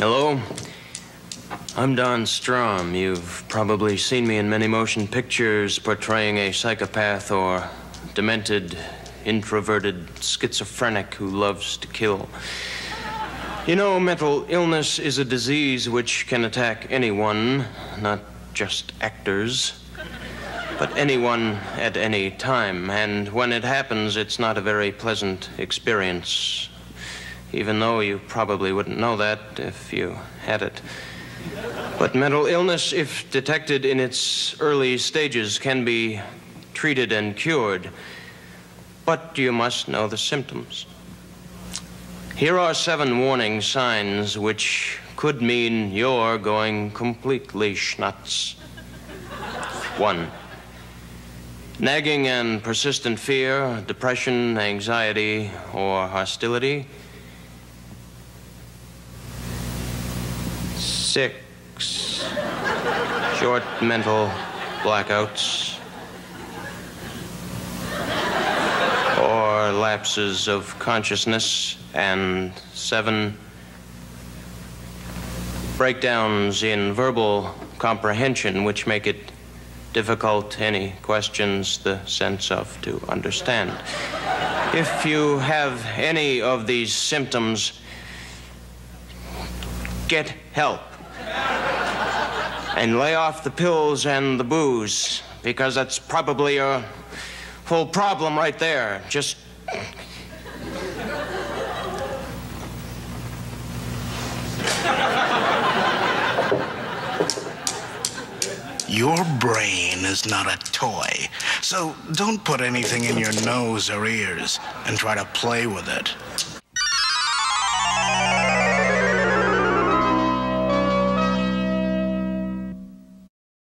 Hello. I'm Don Strom. You've probably seen me in many motion pictures portraying a psychopath or demented, introverted schizophrenic who loves to kill. You know, mental illness is a disease which can attack anyone, not just actors, but anyone at any time. And when it happens, it's not a very pleasant experience, even though you probably wouldn't know that if you had it. But mental illness, if detected in its early stages, can be treated and cured. But you must know the symptoms. Here are seven warning signs which could mean you're going completely schnutz. One, nagging and persistent fear, depression, anxiety, or hostility. Six, short mental blackouts. Or lapses of consciousness and seven breakdowns in verbal comprehension, which make it difficult any questions the sense of to understand. If you have any of these symptoms, get help. And lay off the pills and the booze, because that's probably a whole problem right there. Just Your brain is not a toy, so don't put anything in your nose or ears and try to play with it.